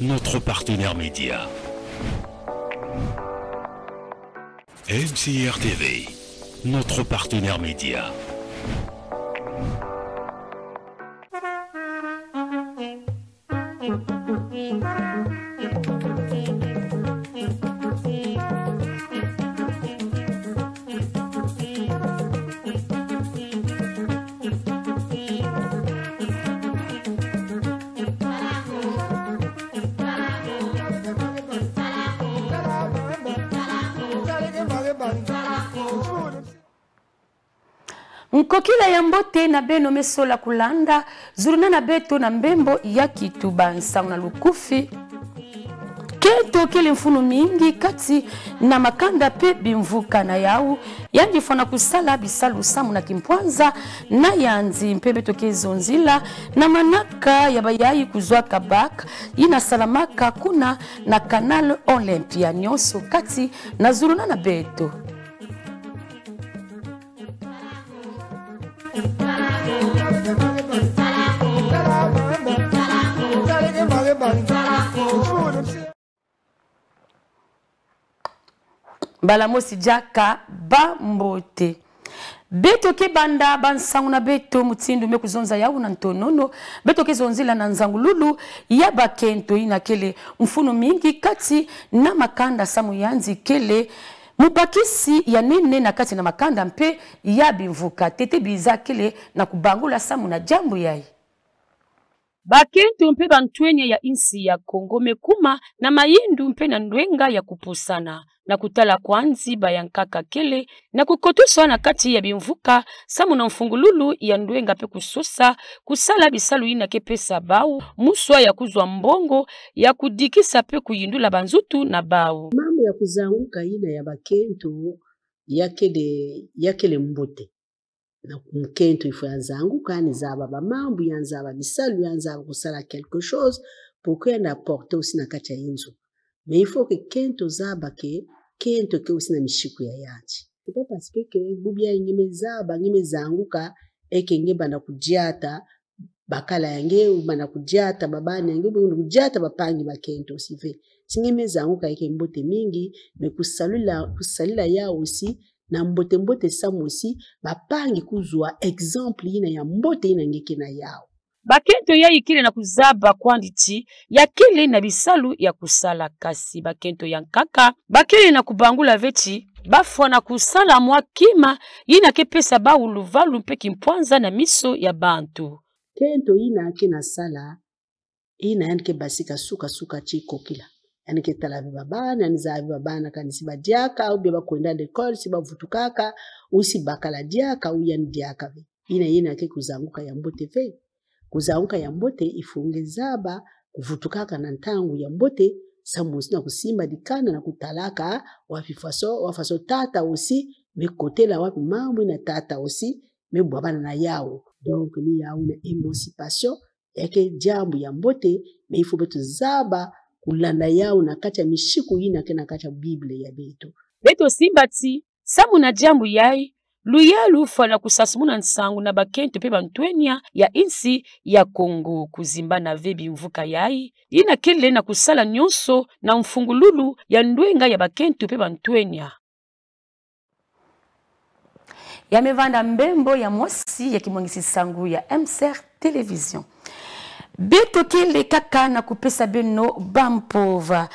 notre partenaire média. MCR TV, notre partenaire média. kokila yango te na beno mesola kolanda zurna na beto na mbembo ya kituba nsango na lukufi ke tokili mfunu mingi kati na makanda mpe bimvuka na yau yangi fona kusala bisalusamu na kimpwanza na yanzi mpe betoki ezonzila na manaka ya bayai kuzwa kabak ye na salamaka kuna na canal olympia nyonso kati na zuluna na beto mbala mosi diaka bambote be tokebanda bansango na be to mutindu mbe kozonza yawu na ntonono be tokezonzela na nzangululu ya bakentoi na kele mfunu mingi kati na makanda samu yanzi kele mubakisi ya nene na kati na makanda mpe ya bimvuka tete biza kele na kubangola samu na jambo yaye bakintu mpe bantwenye ya insi ya Kongo mekuma na mayindu mpe na ndwenga ya kupusana na kutala kwanzi bayankaka kele na kukotoswa na kati ya bimvuka samu na mfungululu ya ndwenga pe kususa kusala bisalu ina kepesa bau muswa ya kuzwa mbongo ya kudikisa pe kuyindula banzutu na bau mambo ya kuzanguka ina ya bakintu yakele yakele mbote nkentuifu yanzanguka nizaba bamambu yanzaba bisalu yanzaba kusala quelque chose pokoyenda aporte osi na kati ya ye nzoba me ifo ke kento zaba ke kento ke osi na mishiku ya yanji epo parceke ke bubi ya ngeme zaba ngeme zanguka eke nge banda kudiata bakala yange banda kudiata babana yange banda kudiata bapangi bakento osi ve si ngeme zanguka eke mbote mingi me kusalila, kusalila ya osi na mbotembote sambo si bapangi kuzwa exemple ina ya mbote ina ngeke na yao bakento ya ikile na kuzaba kwandi ti yakile na bisalu ya kusala kasi bakento ya nkaka bakile na kubangula ve ti bafua na kusala mwa kima ye na kepesa bauluvalu mpe kimpuanza na miso ya bantu kento ye na yeke na sala ye na yani ke basika sukasuka ti kokila aniketala vibabana anizaa vibabana kanisibadyaka au bya bakwenda lekole sibavutukaka usibakala dyaka au yani dyakave ina yina ake kuzanguka ya mbote ve kuzanguka ya mbote ifunge zaba kuvutukaka na ntangu ya mbote samusi na kusimba dikana na kutalaka wafi faso wafaso tata usi bekotela wapi mamwe na tata usi mebwabana na yawo donc ni yawu na emancipation yake jambo ya mbote meifu betuzaba kulanda yao na kati ya mishiku yinake na kati ya biblia ya beto beto simba ti samu na diambu yai luya lufa na kusasu mu na nsangu na bakente mpe bantwenia ya insi ya kongo kuzimba na ve bimvuka yai ye na kele na kusala nyonso na mfungululu ya ndwenga ya bakente mpe bantwenia ya mevanda mbembo ya mwasi ya kimwangisi nsangu ya mcr televizion betokele kaka na kopesa bino bampova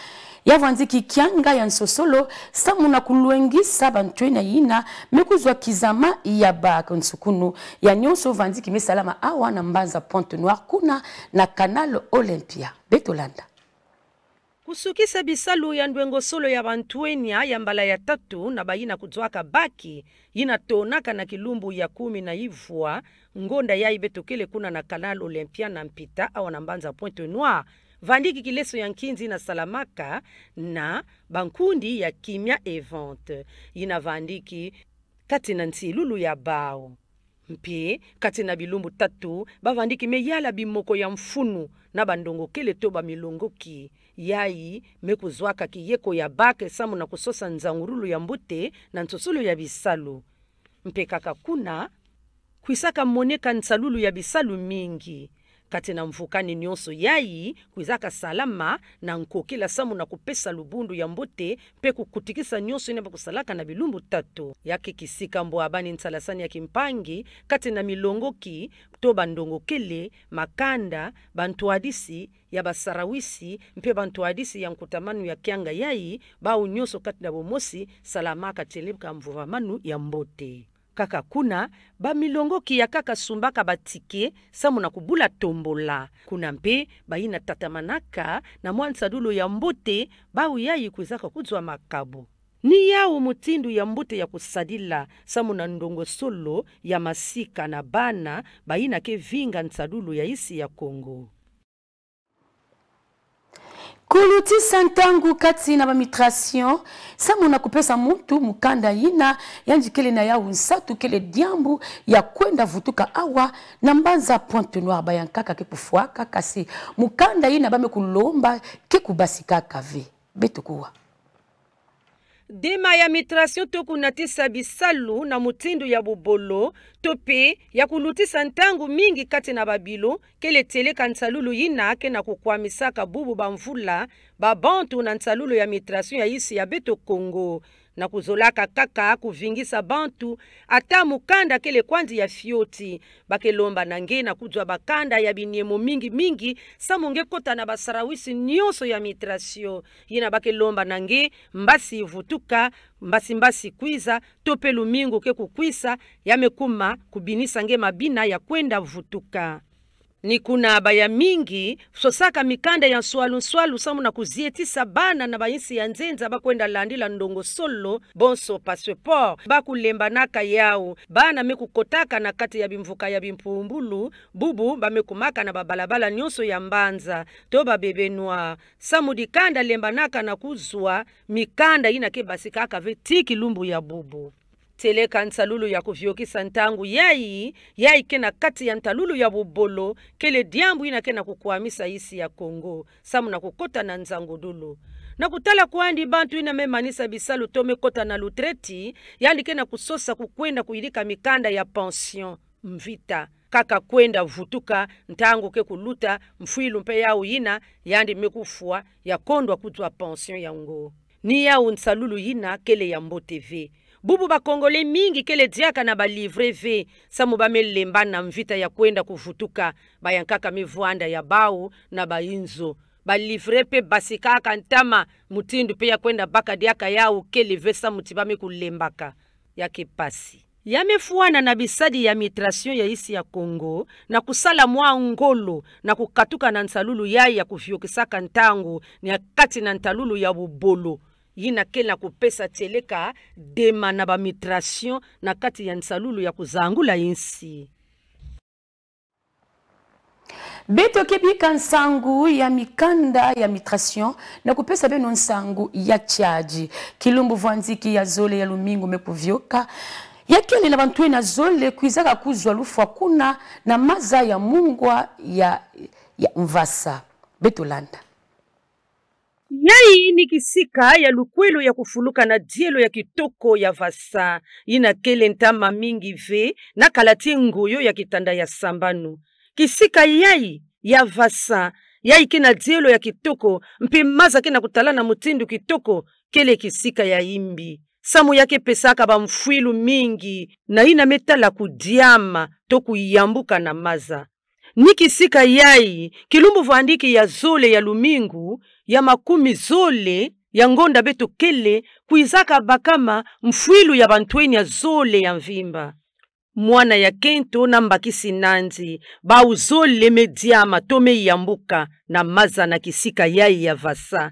ya vanziki kianga ya nsosolo samu na kuluengisa bantue na yina me kuzwa kizama ya bansukunu ya nyonso vanziki misalama awa na mbanza pointe noire kuna na canal olympia betolanda kusukisa bisalu ya ndwengo solo ya bantu enia ya mbala ya tatu na bayina kudzwaka baki yina tonaka na kilumbu ya kumi na ivua ngonda yayi betokele kuna na canal olympia na mpita awa na mbanza pointe noire vandiki kileso ya nkinzi na salamaka na bankundi ya kimia evante yina vandiki kati na nsilulu ya bao mpe kati na bilumbu tatu bavandiki me yala bimoko ya mfunu na bandongokele to bamilongoki yai me kozwaka kiyeko ya bake nsambo na kososa nzangurulu ya mbute na nsosolo ya bisalu mpe kaka kuna kuisaka moneka nsalulu ya bisalu mingi kati na mvukani nyonso yai kuiza kasalama na nkokila samu na kupesa lubundu ya mbote mpe kukutikisa nyonso ine bakusalaka na bilumbu tatu yaki kisika mbo abani nsalasani ya kimpangi kati na milongoki to bandongokele makanda bantwadisi ya basarawisi mpe bantwadisi ya nkutamanu ya kianga yai bau nyonso kati na bomosi salama kati elebka mvuvamanu ya mbote kaka kuna bamilongoki ya kaka sumbaka batike nsambo na kobula tombola kuna mpe bayi na tatamanaka na mwa nsadulo ya mbote bauyai kozaka kozwa makabo ni yawu mutindu ya mbote ya kosadila nsambo na ndongo solo ya masika na bana bayi na ke vinga nsadulo ya isi ya kongo kulutisa ntangu kati na bamigration samona kupesa mutu mukanda yina ya njikele na yawu nsatukele diambu ya kwenda vutuka awa na mbanza pointe noire bayankaka ke kufuaka kasi mukanda yina bame kulomba ke kubasi kaka ve betokuwa dema ya mitrasio tokunatisa bisalu na mutindo ya bobolo to mpe ya kulutisa ntango mingi kati na babilo kele teleka nsalulu yina ke na kukwamisaka bubu bamvula babantu na nsalulu ya mitrasio ya isi ya beto kongo na kuzolaka kaka kuvingisa bantu ata mukanda kele kwanzi ya fioti bakelomba na nge na kuzwa bakanda ya biniemo mingi-mingi samu kota na basarawisi nyonso ya administration ye na bakelomba na nge mbasi ivutuka mbasimbasi kwiza to mpe lumingu ke kukwisa yamekuma mekuma kubinisa nge mabina ya kwenda vutuka ni kuna baya mingi sosaka mikanda ya nswalunswalu samu na kuzietisa bana na bayinsi ya nzenza bakwenda la ndongo solo bonso passeport bakulembanaka yao bana mekukotaka na kati ya bimvuka ya bimpumbulu bubu bamekumaka na babalabala nyonso ya mbanza to babebe noir samu dikanda lembanaka na kuzwa mikanda yinake basi kaka ve ti kilumbu ya bubu tele ka ntalulu ya kuvyokisa ntangu yayi yayi kena kati ya ntalulu ya bubolo kele diambu ina kena kukwamisa isi ya kongo samu na kukota na nzangu dulu na kutala kuandi bantu ina memanisa bisalu to mekota na lutreti yandi kena kusosa kukwenda kuyilika mikanda ya pension mvita kaka kwenda vutuka ntango ke kuluta mfwilu mpe yau yina yandi mekufua yakondwa kutwa pension yango ni yau nsalulu yina kele ya mbo tv bubu bakongole mingi kelediaka na balivre ve samu bamelemba na mvita ya kwenda kuvutuka bayankaka mivwanda ya bau na bainzo balivre mpe basikaka ntama mutindu mpe ya kwenda bakadiaka yau kelive samu ti bamekulembaka yake pasi yame fuana na bisadi ya migration ya isi ya kongo na kusala mwa ngolo na kukatuka na ntalulu yai ya kuvyokisaka ntangu ni akati na ntalulu ya bubolo ye na keli na kopesa tiele ka dema na bamigration na kati ya nsalulu ya kozangula ye nsi be tokebi ka nsangu ya mikanda ya migration na kopesa beno nsangu ya tiadi kilumbu vwa nziki ya zole ya lumingu mekuvyoka ya keli na bantu ene azole kuizaka kuzwa lufwa kuna na maza ya mungwa ya, ya mvasa betolanda yai ni kisika ya lukwelo ya kufuluka na dielo ya kitoko ya vasa yina kele ntama mingi ve na kala ti nguyo ya kitanda ya sambanu kisika yai ya vasa yai ki na dielo ya kitoko mpe maza ki na kutala na mutindu kitoko kele kisika ya imbi samu yake epesaka bamfwilu mingi na ye na metala kudiama to kuyambuka na maza nikisika yai kilumbu vuandiki ya zole ya lumingu ya makumi zole ya ngonda betu kele kuizaka bakama mfwilu ya bantweni ya zole ya mvimba mwana ya kento na mbakisi nanzi zole mediama tome yambuka na maza na kisika yayi ya vasa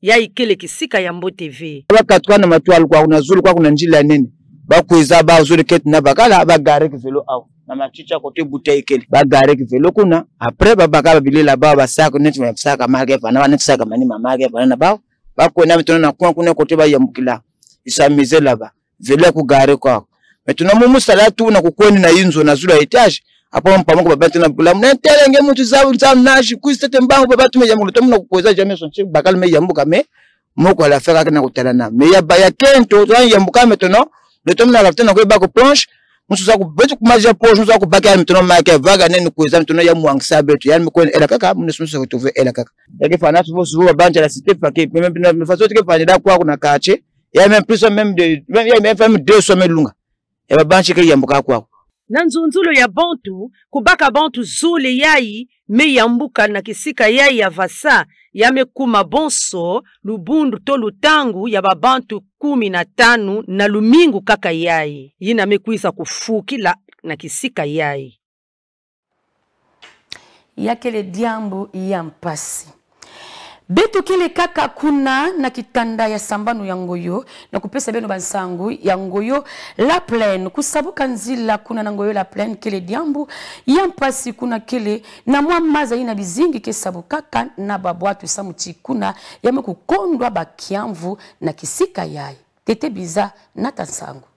yai kele kisika ya mbo tv bakatwana matwalu kwa kuna zulu kwa kuna njila nene bakuiza bauzole ketu na bakala bagare kivelo au mama chicha kote bouteille kele bagare ki velo kuna après babaka babilila bao basako neti basaka mage fana bana tisaka mani mamage fana na bao bakwena mitona na kwa kuna kote bayambukila isamize laba velo kugare kwako metuna mumusala tu na kukwenu na inzo na zula etage apo mpamuko baba tena bulamu na telenge mutu zabu zamu nashi kuiste tembango baba tumeja muluto muna kukweza jamii sonse bakali meyambuka me moko ala fera kana kutalana me ya baya kento to yambuka metono le tomna la tena ko ba ko planche musuza kubanje kumaja po musuza kubaki ali mtono make vaga nene kuza mtono ya muangisa betu yani mko ela kaka mune sumusa kutuve ela kaka yake fana tuvo suvo banje la site pake meme mfaso tike fanya da kwa kuna kache ya meme plus meme de ya meme fam de so melunga ya banje ke yambuka kwako na nzunzulu ya bantu kubaka bantu zuli yayi me yambuka na kisika yayi ya vasa yamekuma bonso lubundu to lutangu ya babantu kumi na tanu na lumingu kaka yayi yina mekuisa kufukila na kisika yayi yakele diambu ya mpasi mbe tokele kaka kuna na kitanda ya sambano ya ngoyo na kopesa bino bansangu ya ngoyo la plaine kusabuka nzila kuna na ngoyo la plaine kele diambu ya mpasi kuna kele na mwa mazali na bizingi kesabukaka na babwatu samuti kuna yame kokondwa bakiamvu na kisika yaye tete biza na tansangu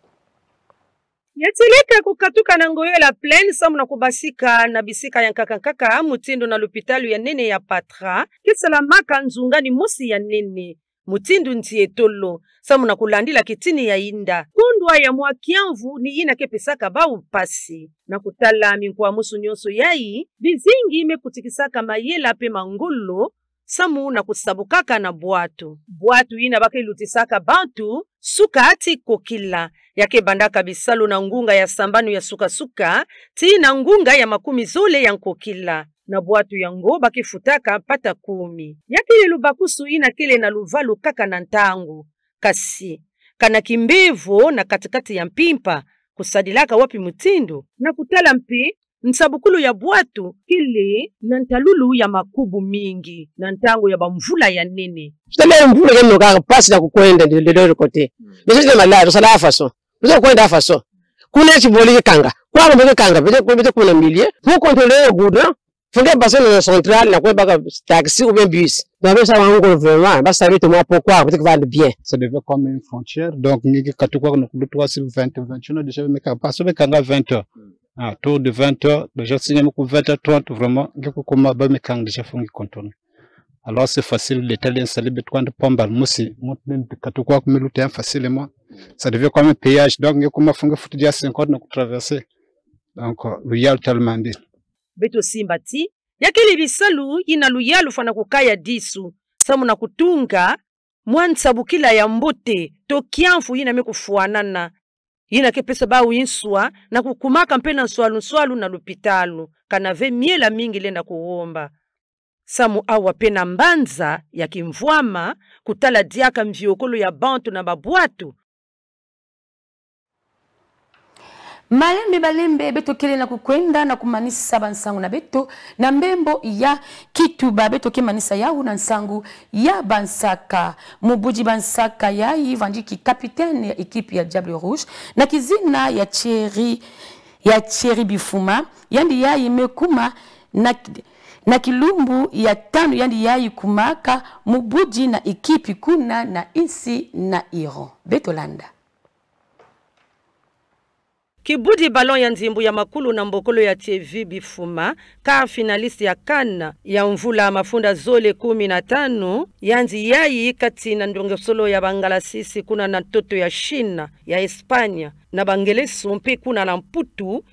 ya tilika kukatuka na ngoyola plaine sambo na kubasika na bisika ya nkakankaka mutindo na lopitalu ya nene ya patra kisalamaka nzungani musi ya nene mutindu nti e tolo sambo na kulandila kitini ya inda kundwa ya mwakianvu ni ina kepesaka bau mpasi na kutala minkua musu nyonso yayi bizingi imekutikisaka mayela pe mangolo samu na kusabu kaka na bwatu bwatu ina bakilutisaka bantu suka ati kokila yake bandaka bisalu na ngunga ya sambanu ya sukasuka ti na ngunga ya makumi zole ya nkokila na bwatu yango bakifutaka mpata kumi yake liluba kusu ina kile na luvalu kaka na ntangu kasi kana kimbivu na katikati ya mpimpa kusadilaka wapi mutindu na kutala mpi nsabukulu ya bwatu kili na ntalulu ya makubu mingi na ntango ya bamvula ya nene citamale mvula keno kaka pasi na kukwenda lelo kote hmm. beso cina malaya tosala afaso tosa kukwenda afaso kuna cibole kikanga kwako bekikanga bete kumi na milie mukontrole gudo funge basene na central na kwebaka taxi ou bien bus donc ça va encore vraiment ba sabi to mapo kwa peut-être va bien ça devait comme une frontière donc ngi katukwa na kudu 3 20 21 déjà mais ka passe ka 20 heures hmm. à ah, tour de 20h ben j'ai signé beaucoup 20h30 vraiment ngeko koma ba mikang déjà fongi kontona alors c'est facile d'étaler un salaire de 30 pombal musi mutnen katukwa kumeluta facilement ça devient comme un péage donc ngeko ma fongi futu dia 50 na kutraverser donc luyal tellement bien beto simba ti yakili bisalu yina luyalu fana kukaya disu samu na kutunga mwantsabukila ya mbote to kianfu yina mikufuanana yina kepesa inswa na kukumaka mpena nswalunswalu na lupitalu ve miela mingi lenda kuwomba samu awa pena mbanza ya kimvwama kutala diaka mviokolo ya bantu na babwatu malembe balembe na kukwenda na kumanisa saba nsangu na beto na mbembo ya kituba betokemanisa yahu na nsangu ya bansaka mubuji bansaka yayi vandiki kapitene ya ekipe ya diable rouge na kizina ya cheri ya cheri bifuma yandi yayi mekuma na na kilumbu ya tano yandi yayi kumaka mubuji na ekipe kuna na insi na iran betolanda Kibudi Balon ya Nzimbu ya Makulu na Mbokolo ya TV Bifuma ka finaliste ya Kana ya mvula mafunda zole kumi na tano yanzi yayi kati na ndongesolo ya bangalasisi kuna na toto ya Shina ya Espanya na bangelesu mpe kuna na mputu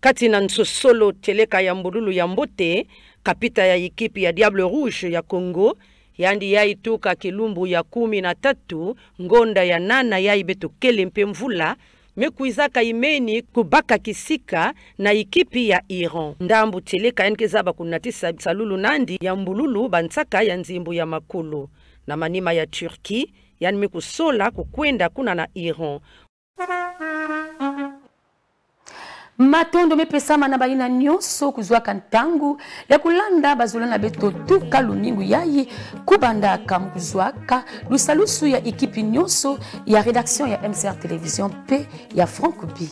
kati na nsosolo teleka ya mbululu ya Mbote kapita ya ekipi ya Diable Rouge ya Congo yandi yai tuka kilumbu ya kumi na tatu ngonda ya nana yai yaibetokele mpe mvula mikuizaka imeni kubaka kisika na ikipi ya iran ndambu tilika yanke zaba kunatisa salulu nandi ya mbululu bantsaka ya nzimbu ya makulu na manima ya turki yani mikusola kukwenda kuna na iran matondo mepesama na baina nyonso kuzwaka ntango ya kolanda bazolanda beto tuka loningu yayi kubandaka mokuzwaka lusalusu ya ekipe nyonso ya redaction ya mcr télévision mpe ya francobi